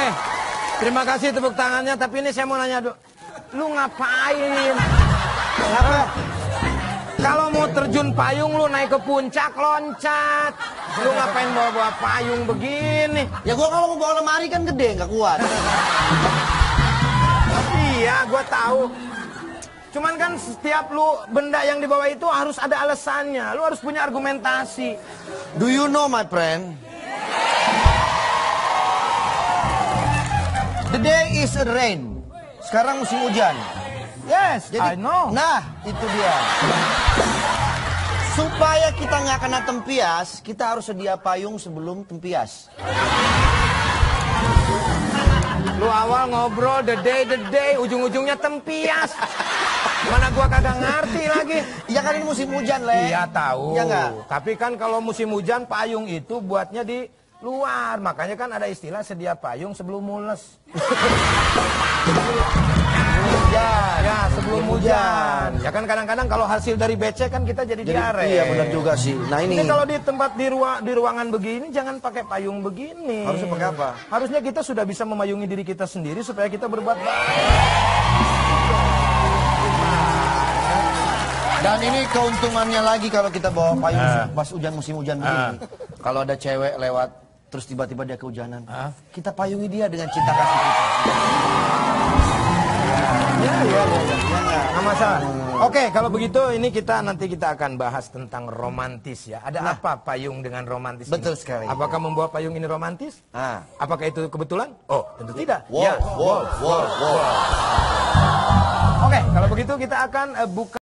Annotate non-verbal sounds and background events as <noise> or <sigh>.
Oke, terima kasih tepuk tangannya. Tapi ini saya mau nanya dulu, lu ngapain? Apa? Kalau mau terjun payung lu naik ke puncak loncat. Lu ngapain bawa-bawa payung begini? Ya gua kalau bawa lemari kan gede, nggak kuat. Iya, gua tahu. Cuman kan setiap lu benda yang dibawa itu harus ada alasannya. Lu harus punya argumentasi. Do you know my friend? The day is a rain. Sekarang musim hujan. Yes, I know. Nah, itu dia. Supaya kita nggak kena tempias, kita harus sedia payung sebelum tempias. Lu awal ngobrol the day the day, ujung-ujungnya tempias. Mana gua kagak ngerti lagi. Iya <laughs> kan ini musim hujan, Le. Iya tahu. Iya? Tapi kan kalau musim hujan payung itu buatnya di luar. Makanya kan ada istilah sedia payung sebelum mules. Hujan. Ya sebelum hujan. Ya kan kadang-kadang kalau hasil dari becek kan kita jadi, Jadi, diare. iya benar juga sih. Nah ini, Ini kalau di tempat di ruang di ruangan begini jangan pakai payung begini. Harusnya pakai apa? Harusnya kita sudah bisa memayungi diri kita sendiri supaya kita berbuat baik. dan ini keuntungannya lagi kalau kita bawa payung Ah. pas hujan musim hujan begini. Kalau ada cewek lewat terus tiba-tiba dia kehujanan, kita payungi dia dengan cinta kasih kita. Ya, ya, ya. Ya nggak? Nggak masalah. Oke, kalau begitu ini kita nanti kita akan bahas tentang romantis ya. Ada apa payung dengan romantis? Betul ini? sekali. Apakah membawa payung ini romantis? Ah. Apakah itu kebetulan? Oh, tentu tidak. Wow, Ya. wow, wow, wow. Oke, kalau begitu kita akan eh, buka